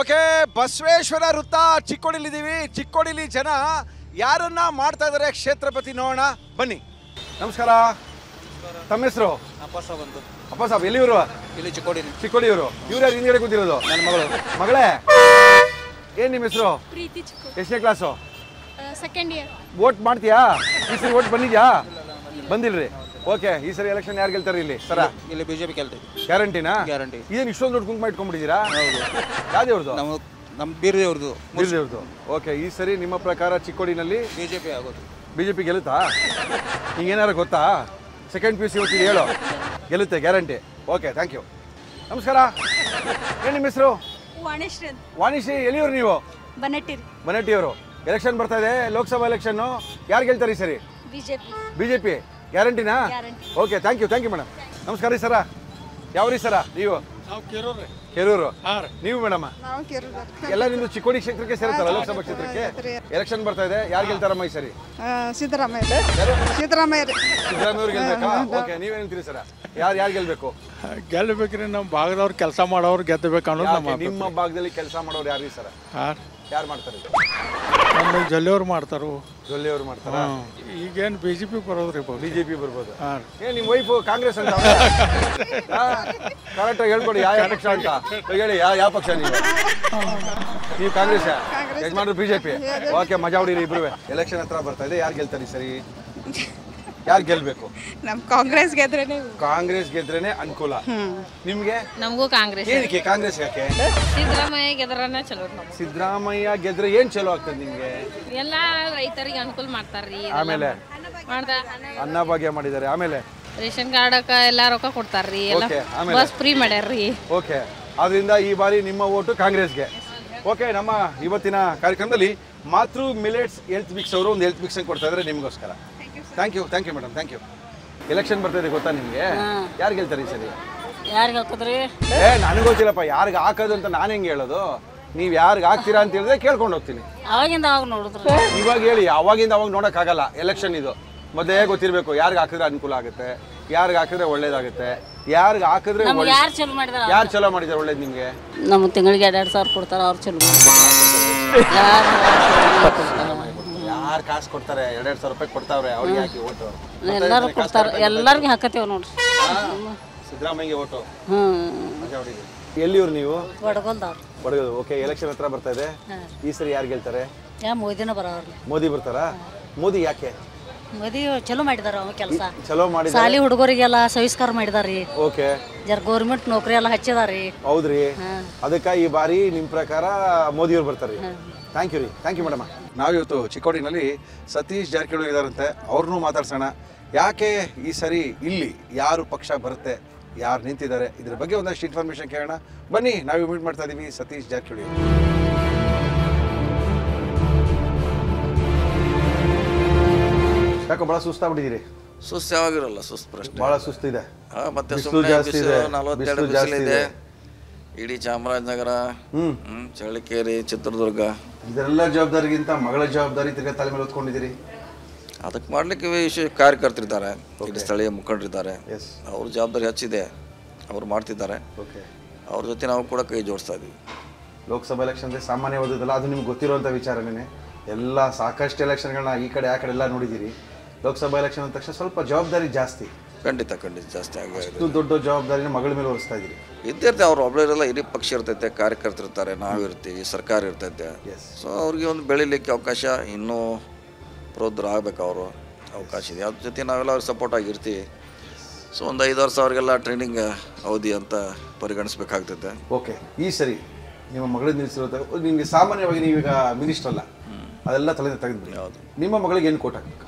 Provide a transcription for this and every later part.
Okay Basaveshwara ವೃತ್ತ ಚಿಕ್ಕೋಡಿಲಿದ್ದೀವಿ. ಚಿಕ್ಕೋಡಿಲಿ ಜನ ಯಾರನ್ನ ಮಾಡ್ತಾ ಇದ್ದಾರೆ ಕ್ಷೇತ್ರಪತಿ ನೋಡೋಣ. ಬನ್ನಿ. ನಮಸ್ಕಾರ. ತಮ್ಮ ಹೆಸರು? ಅಪ್ಪ ಸಾಬ್ ಎಲ್ಲಿ ಇವರು ಇಲ್ಲಿ ಚಿಕ್ಕೋಡಿ ಇವರು ಇವ್ರು ಯಾರು ಹಿಂದ್ಗಡೆ ಕೂತಿರೋದು? ನನ್ನ ಮಗಳು. ಮಗಳೇ? ಏನ್ ನಿಮ್ಮ ಹೆಸರು? ಪ್ರೀತಿ ಚಿಕ್ಕು ಎಷ್ಟನೇ ಕ್ಲಾಸು? ಸೆಕೆಂಡ್ ಇಯರ್ ವೋಟ್ ಮಾಡ್ತೀಯಾ? ಈ ಸರಿ ವೋಟ್ ಬಂದಿದ್ಯಾ? ಬಂದಿಲ್ರಿ. ಓಕೆ ಈ ಸರಿ ಎಲೆಕ್ಷನ್ ಯಾರು ಗೆಲ್ತಾರೆ ಇಲ್ಲಿ? ಸರ. ಇಲ್ಲಿ ಬಿಜೆಪಿ ಗೆಲ್ತೈತಿ ಗ್ಯಾರಂಟಿನಾ ಗ್ಯಾರಂಟಿ ಇದೇನು ಇಷ್ಟೊಂದು ದೊಡ್ಡ ಕುಂಕುಮ ಇಟ್ಕೊಂಡ್ಬಿಟ್ಟಿದ್ದೀರಾ ಹೌದು. ಯಾವ್ದೇವ್ರದ್ದು ನಮ್ಮ ನಮ್ಮ ಬೀರದೇವ್ರದ್ದು ಬೀರದೇವ್ರದ್ದು ಓಕೆ ಈ ಸರಿ ನಿಮ್ಮ ಪ್ರಕಾರ ಚಿಕ್ಕೋಡಿನಲ್ಲಿ ಬಿಜೆಪಿ ಆಗೋದು. ಬಿಜೆಪಿ ಜೆ ಪಿ ಗೆಲ್ಲುತ್ತಾ? ಹಿಂಗೇನಾರು ಗೊತ್ತಾ? ಸೆಕೆಂಡ್ ಪಿ ಯು ಸಿ ಓದ್ತಿದ್ದು ಹೇಳು. ಗೆಲ್ಲುತ್ತೆ ಗ್ಯಾರಂಟಿ ಓಕೆ ಥ್ಯಾಂಕ್ ಯು ನಮಸ್ಕಾರ. ಏನು ನಿಮ್ಮ ಹೆಸರು? ವಾಣಿಶ್ರೀ ಎಲ್ಲಿಯವರು ನೀವು? ಬನ್ನಟ್ಟಿರಿ ಬನಟ್ಟಿಯವರು. ಎಲೆಕ್ಷನ್ ಬರ್ತಾ ಇದೆ ಲೋಕಸಭಾ ಎಲೆಕ್ಷನ್ನು ಯಾರು ಗೆಲ್ತಾರೆ ಈ ಸರಿ? BJP BJP B J P ಗ್ಯಾರಂಟಿನಾ. Okay thank you thank you madam ನಮಸ್ಕಾರ ರೀ ಸರ. ಯಾವ ರೀ ಸರ ನೀವು? ಕೇರೋರಿ ನೀವು ಮೇಡಮ್? ಎಲ್ಲ ನಿಮ್ದು ಚಿಕ್ಕೋಡಿ ಕ್ಷೇತ್ರಕ್ಕೆ ಸೇರ್ತಾರ ಲೋಕಸಭಾ ಕ್ಷೇತ್ರಕ್ಕೆ? ಎಲೆಕ್ಷನ್ ಬರ್ತಾ ಇದೆ. ಯಾರು ಗೆಲ್ತಾರಮ್ಮ ಈ ಸರಿ. ಸಿದ್ದರಾಮಯ್ಯ ಗೆಲ್ಬೇಕಾ? Okay sir? ಯಾರು ಯಾರು ಗೆಲ್ಬೇಕು? ಗೆಲ್ಬೇಕ್ರಿ ನಮ್ಮ ಭಾಗದವ್ರು ಕೆಲಸ ಮಾಡೋರು ಗೆದ್ದಬೇಕು ಅನ್ನೋದು ನಮ್ಮ ನಿಮ್ಮ ಭಾಗದಲ್ಲಿ ಕೆಲಸ ಮಾಡೋರು ಯಾರು ಸರ? ಹಾಂ ಯಾರು ಮಾಡ್ತಾರೆ? ನಮ್ಮ ಜೊಲ್ಲೆಯವ್ರು ಮಾಡ್ತಾರು. ಜೊಲ್ಲೆಯವರು ಮಾಡ್ತಾರ? ಈಗೇನು ಬಿ ಜೆ ಪಿ ಬರೋದ್ರಿ ಬಿಜೆಪಿ ಬರ್ಬೋದು. ಹಾಂ. ಏ ನಿಮ್ಮ ವೈಫ್ ಕಾಂಗ್ರೆಸ್ ಅಂತ ಕರೆಕ್ಟಾಗಿ ಹೇಳ್ಕೊಡಿ ಯಾವ ಯಾವ ಪಕ್ಷ ಅಂತ. ಹೇಳಿ ಯಾವ ಯಾವ ಪಕ್ಷ ನೀವು? ನೀವು ಕಾಂಗ್ರೆಸ್. ಯಜಮಾನ್ರು ಪಿ ಓಕೆ ಮಜಾ ಹೊಡೀರಿ ಇಬ್ರು ಎಲೆಕ್ಷನ್ ಹತ್ರ ಬರ್ತಾ ಇದೆ. ಯಾರು ಗೆಲ್ತಾರೆ ಸರಿ? ಯಾರು ಗೆಲ್ಬೇಕು? ನಮ್ ಕಾಂಗ್ರೆಸ್ ಗೆದ್ರೇನೆ ಕಾಂಗ್ರೆಸ್ ಗೆದ್ರೇನೆ ಅನುಕೂಲ. ನಿಮ್ಗೆ? ನಮಗೂ ಕಾಂಗ್ರೆಸ್. ಏನಕ್ಕೆ ಕಾಂಗ್ರೆಸ್ ಯಾಕೆ? ಸಿದ್ದರಾಮಯ್ಯ ಗೆದ್ರನ ಚಲೋ ಸಿದ್ದರಾಮಯ್ಯ ಗೆದ್ರೆ ಏನ್ ಚಲೋ ಆಗ್ತದೆ ನಿಮ್ಗೆ? ಎಲ್ಲಾ ರೈತರಿಗೆ ಅನುಕೂಲ ಮಾಡ್ತಾರ್ರಿ. ಆಮೇಲೆ? ಅನ್ನ ಅನ್ನಭಾಗ್ಯ ಮಾಡಿದಾರೆ. ಆಮೇಲೆ? ರೇಷನ್ ಕಾರ್ಡ್ ಎಲ್ಲಾ ರೊಕ್ಕ ಕೊಡ್ತಾರ್ರಿ. ಎಲ್ಲ ಆಮೇಲೆ? ಬಸ್ ಫ್ರೀ ಮಾಡ್ಯಾರ್ರಿ. ಓಕೆ. ಅದರಿಂದ ಈ ಬಾರಿ ನಿಮ್ಮ ಓಟು ಕಾಂಗ್ರೆಸ್ಗೆ. ಓಕೆ ನಮ್ಮ ಇವತ್ತಿನ ಕಾರ್ಯಕ್ರಮದಲ್ಲಿ ಮಾತೃ ಮಿಲೆಟ್ಸ್ ಹೆಲ್ತ್ ಮಿಕ್ಸ್ ಅವರು ಒಂದು ಹೆಲ್ತ್ ಮಿಕ್ಸ್ ಕೊಡ್ತಾ ಇದ್ದಾರೆ ನಿಮಗೋಸ್ಕರ. Thank you thank you madam thank you election ಬರ್ತಾ ಇದೆ ಗೊತ್ತಾ ನಿಮಗೆ? ಯಾರು ಗೆಲ್ತಾರೆ ಈ ಸರಿ? ಯಾರಿಗೆ ಹಾಕಿದ್ರಿ? ಏ ನನಗೆ ಗೊತ್ತಿಲ್ಲಪ್ಪ ಯಾರಿಗೆ ಹಾಕೋದು ಅಂತ ನಾನು ಹೆಂಗೆ ಹೇಳೋದು? ನೀವು ಯಾರಿಗೆ ಹಾಕ್ತೀರಾ ಅಂತ ಹೇಳಿದ್ರೆ ಕೇಳ್ಕೊಂಡು ಹೋಗ್ತೀನಿ. ಅವಾಗಿಂದ ಅವಾಗ ನೋಡಿದ್ರು. ಇವಾಗ ಹೇಳಿ ಅವಾಗಿಂದ ಅವಾಗ ನೋಡೋಕ್ಕಾಗಲ್ಲ ಎಲೆಕ್ಷನ್ ಇದು. ಮೊದಲೇ ಗೊತ್ತಿರಬೇಕು ಯಾರಿಗೆ ಹಾಕಿದ್ರೆ ಅನುಕೂಲ ಆಗುತ್ತೆ ಯಾರಿಗೆ ಹಾಕಿದ್ರೆ ಒಳ್ಳೇದಾಗುತ್ತೆ ಯಾರಿಗೆ ಹಾಕಿದ್ರೆ ನಮ್ಗೆ ಯಾರು ಚಲೋ ಮಾಡಿದಾರ ಯಾರು ಚಲೋ ಮಾಡಿದ್ದಾರೆ ಒಳ್ಳೇದು ನಿಮಗೆ? ನಮ್ಮ ತಿಂಗಳಿಗೆ ಎರಡು ಸಾವಿರ ಕೊಡ್ತಾರೆ ಅವ್ರು ಚಲೋ ಯಾರು ಕಾಸು ಕೊಡ್ತಾರೆ ಎರಡೆರಡು ಸಾವಿರ ರೂಪಾಯಿ ಕೊಡ್ತಾವ್ರೆ ಅವ್ರಿಗೆ ಹಾಕಿ ಓಟು. ಎಲ್ಲರೂ ಕೊಡ್ತಾರೆ ಎಲ್ಲರಿಗೂ ಹಾಕತ್ತೇವ್ ನೋಡ್ರಿ. ಸಿದ್ದರಾಮಯ್ಯಗೆ ಓಟು. ಹ್ಞೂ ಮಜಾ ಹೊಡೀರಿ ಎಲ್ಲಿವ್ರು ನೀವು? ಬಡಗಲ್ದವ್ರು ಬಡಗದು ಓಕೆ ಎಲೆಕ್ಷನ್ ಹತ್ರ ಬರ್ತಾ ಇದೆ. ಈ ಸರಿ ಯಾರು ಗೆಲ್ತಾರೆ? ಯಾ ಮೋದಿನ ಬರೋರು ಮೋದಿ ಬರ್ತಾರಾ? ಮೋದಿ ಯಾಕೆ? ಮೋದಿ ಚಲೋ ಮಾಡಿದಾರ ಅವ ಕೆಲಸ. ಚಲೋ ಮಾಡಿ ಸಾಲಿ ಹುಡುಗರಿಗೆಲ್ಲ ಸವಿಸ್ಕಾರ ಮಾಡಿದಾರಿ. ಓಕೆ. ಜರ ಗೌರ್ಮೆಂಟ್ ನೌಕರಿ ಎಲ್ಲ ಹಚ್ಚಿದಾರಿ. ಹೌದ್ರಿ. ಅದಕ್ಕೆ ಈ ಬಾರಿ ನಿಮ್ಮ ಪ್ರಕಾರ ಮೋದಿಯವ್ರು ಬರ್ತಾರೆ. ಥ್ಯಾಂಕ್ ಯು ರೀ. ಥ್ಯಾಂಕ್ ಯು ಮೇಡಮ್ ನಾವಿವತ್ತು ಚಿಕ್ಕೋಡಿನಲ್ಲಿ ಸತೀಶ್ ಜಾರಕಿಹೊಳಿ ಇದಾರಂತೆ. ಅವ್ರನ್ನೂ ಮಾತಾಡ್ಸೋಣ. ಯಾಕೆ ಈ ಸರಿ ಇಲ್ಲಿ ಯಾರು ಪಕ್ಷ ಬರುತ್ತೆ? ಯಾರು ನಿಂತಿದ್ದಾರೆ? ಇದ್ರ ಬಗ್ಗೆ ಒಂದಷ್ಟು ಇನ್ಫಾರ್ಮೇಶನ್ ಕೇಳೋಣ. ಬನ್ನಿ ನಾವು ಮೀಟ್ ಮಾಡ್ತಾ ಇದೀವಿ ಸತೀಶ್ ಜಾರಕಿಹೊಳಿ ಯಾಕೋ ಭಾಳ ಸುಸ್ತಾಗ್ಬಿಟ್ಟಿದ್ದೀರಿ ಸುಸ್ತು ಯಾವಾಗಿರಲ್ಲ ಸುಸ್ತು ಪ್ರಶ್ನೆ. ಭಾಳ ಸುಸ್ತಿದೆ ಮತ್ತೆ. ನಲವತ್ತೆರಡು ಬಿಸಿಲಿದೆ ಇದೆ. ಇಡೀ ಚಾಮರಾಜನಗರ ಚಳ್ಳಕೆರೆ ಚಿತ್ರದುರ್ಗ. ಇದೆಲ್ಲ ಜವಾಬ್ದಾರಿಗಿಂತ ಮಗಳ ಜವಾಬ್ದಾರಿ ತಿರ್ಗ ತಲೆ ಮೇಲೆ ಹೊತ್ಕೊಂಡಿದ್ದೀರಿ? ಅದಕ್ಕೆ ಮಾಡ್ಲಿಕ್ಕೆ ವಿಶೇಷ ಕಾರ್ಯಕರ್ತರಿದ್ದಾರೆ. ಇಲ್ಲಿ ಸ್ಥಳೀಯ ಮುಖಂಡರಿದ್ದಾರೆ. ಎಸ್ ಅವ್ರ ಜವಾಬ್ದಾರಿ ಹೆಚ್ಚಿದೆ. ಅವ್ರು ಮಾಡ್ತಿದ್ದಾರೆ. ಓಕೆ ಅವ್ರ ಜೊತೆ ನಾವು ಕೂಡ ಕೈ ಜೋಡಿಸ್ತಾ ಇದೀವಿ ಲೋಕಸಭಾ ಎಲೆಕ್ಷನ್ ಅಂದ್ರೆ ಸಾಮಾನ್ಯವಾದದ್ದಲ್ಲ ಅದು ನಿಮ್ಗೆ ಗೊತ್ತಿರುವಂಥ ವಿಚಾರನೇ ಎಲ್ಲ ಸಾಕಷ್ಟು ಎಲೆಕ್ಷನ್ಗಳನ್ನ ಈ ಕಡೆ ಆ ಕಡೆ ಎಲ್ಲ ನೋಡಿದ್ದೀರಿ. ಲೋಕಸಭಾ ಎಲೆಕ್ಷನ್ ಅಂದ ತಕ್ಷಣ ಸ್ವಲ್ಪ ಜವಾಬ್ದಾರಿ ಜಾಸ್ತಿ. ಖಂಡಿತ ಖಂಡಿತ ಜಾಸ್ತಿ ಆಗಿ ಇದು ದೊಡ್ಡ ಜವಾಬ್ದಾರಿನ ಮಗಳ ಮೇಲೆ ಹೊರಿಸ್ತಾ ಇದ್ದೀರಿ. ಇದ್ದಿರ್ತೆ ಅವ್ರು ಒಬ್ಬರಿರಲ್ಲ ಇಡೀ ಪಕ್ಷ ಇರ್ತೈತೆ ಕಾರ್ಯಕರ್ತರಿರ್ತಾರೆ ನಾವಿರ್ತೀವಿ ಸರ್ಕಾರ ಇರ್ತೈತೆ. ಸೊ ಅವ್ರಿಗೆ ಒಂದು ಬೆಳಿಲಿಕ್ಕೆ ಅವಕಾಶ ಇನ್ನೂ ಪ್ರೋದ್ರ ಆಗ್ಬೇಕು ಅವರು ಅವಕಾಶ ಇದೆ. ಅದ್ರ ಜೊತೆ ನಾವೆಲ್ಲ ಅವ್ರಿಗೆ ಸಪೋರ್ಟ್ ಆಗಿರ್ತೀವಿ. ಸೊ ಒಂದು ಐದಾರು ಸಾವಿರಗೆಲ್ಲ ಟ್ರೈನಿಂಗ್ ಅವಧಿ ಅಂತ ಪರಿಗಣಿಸ್ಬೇಕಾಗ್ತೈತೆ. ಓಕೆ ಈ ಸರಿ ನಿಮ್ಮ ಮಗಳಿಗೆ ನಿಲ್ಲಿಸಿರೋ ನಿಮಗೆ ಸಾಮಾನ್ಯವಾಗಿ ನೀವೀಗ ಮಿನಿಸ್ಟರ್ ಅಲ್ಲ. ಅದೆಲ್ಲ ತಲೆ ತೆಗೆದ್ಬಿಡಿ. ಯಾವುದು ನಿಮ್ಮ ಮಗಳಿಗೆ ಏನು ಕೋಟ್ ಹಾಕ್ಬೇಕು?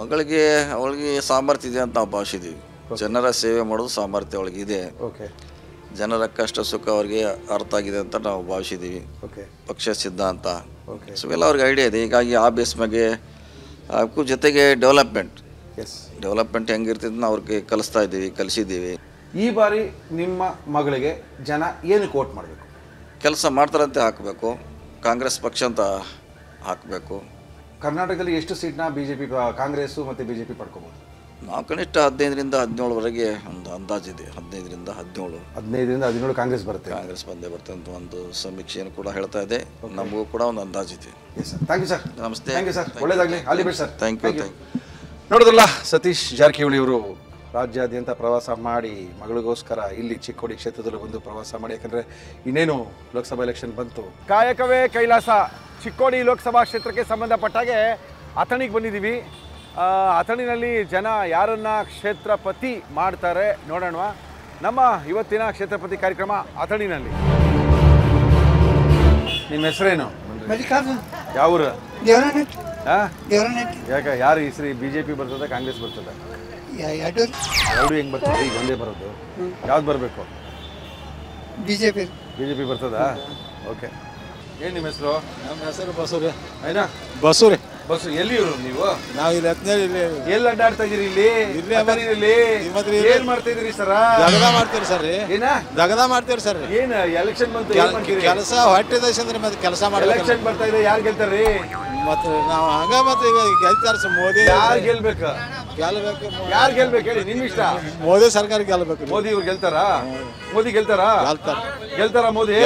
ಮಗಳಿಗೆ ಅವಳಿಗೆ ಸಾಮರ್ಥ್ಯ ಇದೆ ಅಂತ ನಾವು ಭಾವಿಸಿದ್ದೀವಿ. ಜನರ ಸೇವೆ ಮಾಡೋದು ಸಾಮರ್ಥ್ಯ ಅವಳಿಗೆ ಇದೆ. ಓಕೆ ಜನರ ಕಷ್ಟ ಸುಖ ಅವ್ರಿಗೆ ಅರ್ಥ ಆಗಿದೆ ಅಂತ ನಾವು ಭಾವಿಸಿದ್ದೀವಿ. ಓಕೆ ಪಕ್ಷ ಸಿದ್ಧಾಂತ ಓಕೆ ಸೊ ಎಲ್ಲ ಅವ್ರಿಗೆ ಐಡಿಯಾ ಇದೆ. ಹೀಗಾಗಿ ಆ ಬೇಸ್ ಬಗ್ಗೆ ಅದಕ್ಕೂ ಜೊತೆಗೆ ಡೆವಲಪ್ಮೆಂಟ್ ಎಸ್ ಡೆವಲಪ್ಮೆಂಟ್ ಹೆಂಗಿರ್ತಿದ್ ಅವ್ರಿಗೆ ಕಲಿಸ್ತಾ ಇದ್ದೀವಿ ಕಲಿಸಿದ್ದೀವಿ. ಈ ಬಾರಿ ನಿಮ್ಮ ಮಗಳಿಗೆ ಜನ ಏನು ಕೋಟ್ ಮಾಡಬೇಕು? ಕೆಲಸ ಮಾಡ್ತಾರಂತೆ ಹಾಕಬೇಕು. ಕಾಂಗ್ರೆಸ್ ಪಕ್ಷ ಅಂತ ಹಾಕಬೇಕು. ಕರ್ನಾಟಕದಲ್ಲಿ ಎಷ್ಟು ಸೀಟ್ನ ಬಿ ಜೆ ಪಿ ಕಾಂಗ್ರೆಸ್ಸು ಮತ್ತು ಬಿ ಜೆ ಪಿ ಪಡ್ಕೋಬೋದು? ನಾವು ಕನಿಷ್ಠ ಹದಿನೈದರಿಂದ ಹದಿನೇಳವರೆಗೆ ಒಂದು ಅಂದಾಜಿದೆ. ಹದಿನೈದರಿಂದ ಹದಿನೇಳು. ಹದಿನೈದರಿಂದ ಹದಿನೇಳು ಕಾಂಗ್ರೆಸ್ ಬರುತ್ತೆ. ಕಾಂಗ್ರೆಸ್ ಬಂದೇ ಬರುತ್ತೆ ಅಂತ ಒಂದು ಸಮೀಕ್ಷೆಯನ್ನು ಕೂಡ ಹೇಳ್ತಾ ಇದೆ. ನಮಗೂ ಕೂಡ ಒಂದು ಅಂದಾಜಿದೆ. Yes sir thank you sir ನಮಸ್ತೆ. ಥ್ಯಾಂಕ್ ಯು ಸರ್ ಒಳ್ಳೇದಾಗಲಿ. ಅಲ್ಲಿ ಬಿಡಿ sir thank you thank you ನೋಡೋದಲ್ಲ Satish Jarkiholi ಅವರು ರಾಜ್ಯಾದ್ಯಂತ ಪ್ರವಾಸ ಮಾಡಿ ಮಗಳಿಗೋಸ್ಕರ ಇಲ್ಲಿ ಚಿಕ್ಕೋಡಿ ಕ್ಷೇತ್ರದಲ್ಲಿ ಬಂದು ಪ್ರವಾಸ ಮಾಡಿ. ಯಾಕಂದರೆ ಇನ್ನೇನು ಲೋಕಸಭಾ ಎಲೆಕ್ಷನ್ ಬಂತು. ಕಾಯಕವೇ ಕೈಲಾಸ. ಚಿಕ್ಕೋಡಿ ಲೋಕಸಭಾ ಕ್ಷೇತ್ರಕ್ಕೆ ಸಂಬಂಧಪಟ್ಟಾಗೆ ಅಥಣಿಗೆ ಬಂದಿದ್ದೀವಿ. ಅಥಣಿನಲ್ಲಿ ಜನ ಯಾರನ್ನ ಕ್ಷೇತ್ರಪತಿ ಮಾಡ್ತಾರೆ ನೋಡೋಣ. ನಮ್ಮ ಇವತ್ತಿನ ಕ್ಷೇತ್ರಪತಿ ಕಾರ್ಯಕ್ರಮ ಅಥಣಿನಲ್ಲಿ. ನಿಮ್ಮ ಹೆಸರೇನು? ಯಾವ ಊರು? ಯಾಕೆ ಯಾರು ಈ ಸರಿ ಬಿ ಜೆ ಪಿ ಬರ್ತದೆ? ಕಾಂಗ್ರೆಸ್ ಬರ್ತದೆ ಎರಡು ಹೆಂಗೆ ಹೆಂಗ್ ಬರ್ತದೆ? ಈಗ ಒಂದೇ ಬರೋದು. ಯಾವ್ದು ಬರಬೇಕು? B J P B J P ಬರ್ತದಾ? ಓಕೆ. ಏನು ನಿಮ್ಮ ಹೆಸರು? ನಮ್ಮ ಹೆಸರು ಬಸೂರಿ. ಏನ? ಬಸೂರಿ. ಬಸ್ ಎಲ್ಲಿ ಇವರು ನೀವು? ನಾವು ಇಲ್ಲಿ ಹತ್ತನೇ ಇಲ್ಲಿ. ಎಲ್ಲಿ ಅಡ್ಡಾಡ್ತಾ ಇದೀರಿ ಇಲ್ಲಿ? ಇಲ್ಲಿ ಅಥಣಿಯಲ್ಲಿ? ಮತ್ತೆ ಇಲ್ಲಿ- ಏನ್ ಮಾಡ್ತಾ ಇದೀರಿ ಸರ? ದಗದ ಮಾಡ್ತೀರಿ ಸರ್ ಏನ? ದಗದ ಮಾಡ್ತೀರಿ ಸರ್ ಏನ್ ಎಲೆಕ್ಷನ್ ಬಂತು ಕೆಲಸ ಹೊಟ್ಟೆ ದೇಶಂದ್ರೆ ಮತ್ತೆ ಕೆಲಸ ಮಾಡಿ ಎಲೆಕ್ಷನ್ ಬರ್ತಾ ಇದೆ ಯಾರು ಗೆಲ್ತಾರ್ರಿ ಮತ್ತೆ ನಾವು ಹಂಗ ಮತ್ತೆ ಈಗ ಗೆಲ್ತಾರ ಮೋದಿ ಯಾರು ಗೆಲ್ಬೇಕು? ಯಾರು ಗೆಲ್ಬೇಕು ಹೇಳಿ ನಿಮ್ ಇಷ್ಟ? ಮೋದಿ ಸರ್ಕಾರ ಗೆಲ್ಬೇಕು ಮೋದಿ ಇವ್ರು ಗೆಲ್ತಾರಾ? ಮೋದಿ ಗೆಲ್ತಾರಾ? ಗೆಲ್ತಾರ. ಗೆಲ್ತಾರ ಮೋದಿ?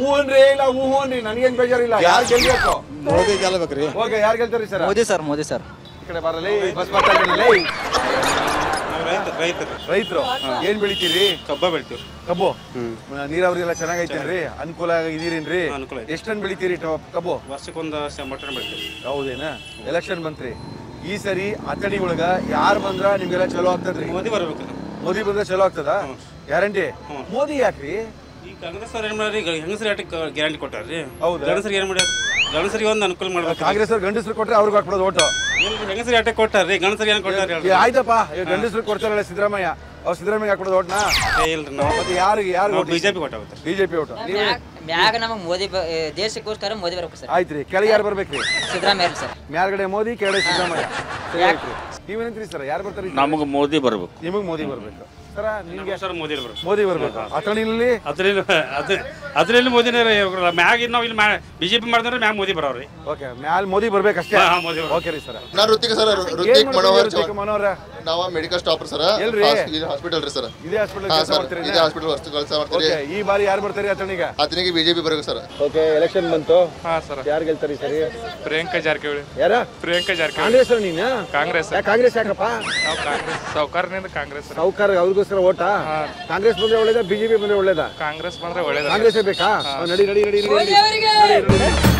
ಹೂನ್ರಿ ಇಲ್ಲ ಹೂನ್ರಿ ನನಗೇನ್ ಬೇಜಾರಿಲ್ಲ. ಯಾರು ಗೆಲ್ಬೇಕು? ಮೋದಿ ಗೆಲ್ಬೇಕ್ರಿ ಓಕೆ ಯಾರು ಗೆಲ್ತಾರಿ sir? Modi sir Modi sir. ಈ ಕಡೆ ಬರಲಿ ಬಸ್ ಏಯ್. ರೈತರು. ಏನ್ ಬೆಳಿತೀರಿ? ಕಬ್ಬ ಬೆಳಿತೀವಿ. ಕಬ್ಬು. ನೀರಾವರಿ ಎಲ್ಲ ಚೆನ್ನಾಗೈತೇನ್ರಿ? ಅನುಕೂಲ ಇದೀರೇನ್ರಿ ಅನುಕೂಲ ಎಷ್ಟನ್ ಎಷ್ಟು ಟನ್ ಬೆಳಿತೀರಿ ಟ- ಕಬ್ಬು? ವರ್ಷಕ್ಕೊಂದು ಮಟನ್ ಬೆಳಿತೀವಿ. ಹೌದೇನ? ಎಲೆಕ್ಷನ್ ಬಂತ್ರಿ. ಈ ಸರಿ ಅಥಣಿ ಒಳಗ ಯಾರು ಬಂದ್ರ ನಿಮ್ಗೆಲ್ಲ ಚಲೋ ಆಗ್ತದ್ರಿ? ಮೋದಿ ಬರ್ಬೇಕು ಮೋದಿ ಬಂದ್ರೆ ಚಲೋ ಆಗ್ತದ? ಗ್ಯಾರಂಟಿ? ಮೋದಿ ಯಾಕ್ರಿ? ಈ ಕಾಂಗ್ರೆಸ್ ಅವ್ರು ಏನ್ ಮಾಡ್ರಿ ಹೆಂಗಸರಿ ಆಟಕ್ಕೆ ಗ್ಯಾರಂಟಿ ಕೊಟ್ಟಾರ್ರಿ? ಹೌದು? ಗಣಸರಿಗೆ ಏನ್ ಮಾಡ್ಯಾರ? ಗಣಸರಿಗೆ ಒಂದು ಅನುಕೂಲ ಮಾಡ್ಬೇಕು. ಕಾಂಗ್ರೆಸ್ ಅವ್ರು ಗಂಡಸರು ಕೊಟ್ರೆ ಅವ್ರಿಗೆ ಹಾಕ್ಬಿಡೋದು ಓಟು. ಹೆಂಗಸರಿ ಆಟಕ್ಕೆ ಕೊಟ್ಟಾರ್ರಿ? ಏನ್ ಕೊಟ್ಟಾರ ಏ, ಆಯ್ತಪ್ಪ. ಗಂಡಸರು ಕೊಡ್ತಾರಲ್ಲ ಸಿದ್ದರಾಮಯ್ಯ. ಅವ್ರು ಸಿದ್ದರಾಮಯ್ಯ ಹಾಕ್ಬಿಡೋದು ಓಟ್ನ? ಇಲ್ರಿ ನಾವು ಮತ್ತೆ ಯಾರಿಗೆ ಯಾರು ಬಿಜೆಪಿ ಕೊಟ್ಟಾಗುತ್ತೆ ಬಿಜೆಪಿ ಓಟು. ನೀವು ಮ್ಯಾಗ ನಮಗೆ ಮೋದಿ ದೇಶಕ್ಕೋಸ್ಕರ ಮೋದಿ ಬರ್ಬೇಕು ಸರ್. ಆಯ್ತ್ರಿ ಕೆಳಗೆ ಯಾರು ಬರ್ಬೇಕ್ರಿ ಸಿದ್ದರಾಮಯ್ಯ ಸರ್. ಮ್ಯಾಲ್ಗಡೆ ಮೋದಿ ಕೆಳಗಡೆ ಸಿದ್ದರಾಮಯ್ಯ. ಸರಿ ಆಯ್ತ್ರಿ ನೀವೇನಂತೀರಿ ಸರ್? ಯಾರು ಬರ್ತಾರೆ ನಮಗೆ ಮೋದಿ ಬರ್ಬೇಕು. ನಿಮಗೆ ಮೋದಿ ಬರ್ಬೇಕು. ಸರ ನಿಮ್ಗೆ ಸರ್ ಮೋದಿ ಬರಬೇಕು. ಮೋದಿ ಬರಬೇಕು. ಅಥಣಿನಲ್ಲಿ ಅದ್ರಲ್ಲಿ ಅದ್ರ ಅದ್ರಲ್ಲಿ ಮೋದಿನೇ ಮ್ಯಾಗ ನಾವು ಇಲ್ಲಿ ಬಿಜೆಪಿ ಮಾಡಿದ್ರೆ ಮ್ಯಾಗ ಮೋದಿ ಬರೋರಿ ಓಕೆ ಮ್ಯಾಲ್ ಮೋದಿ ಬರ್ಬೇಕಷ್ಟೇ? ಮೋದಿ. ಓಕೆ ರೀ ಸರ್. ನಾನು ಋತಿಕ್ ಸರ್ ಋತಿಕ್ ಮನೋಹರ್ ಮನೋಹರ? ನಾವು ಮೆಡಿಕಲ್ ಸ್ಟಾಫರ್ ಸರ್. ಎಲ್ರಿ? ಇದು ಹಾಸ್ಪಿಟಲ್ ರೀ ಸರ್. ಇದೇ ಹಾಸ್ಪಿಟಲ್ ಕೆಲಸ ಸರ್ ಮಾಡ್ತೀರಿ ಇದೇ ಹಾಸ್ಪಿಟಲ್ ಕೆಲಸ ಮಾಡ್ತೀರಿ. ಓಕೆ ಈ ಬಾರಿ ಯಾರು ಬರ್ತಾರೆ ಆತನಿಗೆ ಬಿಜೆಪಿ ಬರಬೇಕು ಸರ್. ಓಕೆ ಎಲೆಕ್ಷನ್ ಬಂತು. ಹಾ ಸರ್. ಯಾರು ಗೆಲ್ತಾರೆ ಈ ಸರಿ? ಪ್ರಿಯಾಂಕಾ ಜಾರಕಿಹೊಳಿ. ಯಾರ? ಪ್ರಿಯಾಂಕಾ ಜಾರಕಿಹೊಳಿ. ಕಾಂಗ್ರೆಸ್ ನೀನ? ಕಾಂಗ್ರೆಸ್ ಯಾಕೆ ಕಾಂಗ್ರೆಸ್ ಯಾಕಪ್ಪ? ನಾವು ಕಾಂಗ್ರೆಸ್ ಸಾವುಕಾರನಿಂದ ಕಾಂಗ್ರೆಸ್ ಸಾವುಕಾರ ಅವ್ರಿಗೋಸ್ಕರ ಓಟಾ? ಕಾಂಗ್ರೆಸ್ ಬಂದ್ರೆ ಒಳ್ಳೇದಾ ಬಿಜೆಪಿ ಬಂದ್ರೆ ಒಳ್ಳೇದಾ? ಕಾಂಗ್ರೆಸ್ ಬಂದ್ರೆ ಒಳ್ಳೇದ? ಕಾಂಗ್ರೆಸ್ ಬೇಕಾ? ಹಾ, ನಡಿ ನಡಿ ನಡಿ ನಡಿ ನಡಿ. ನಡಿ, ನಡಿ.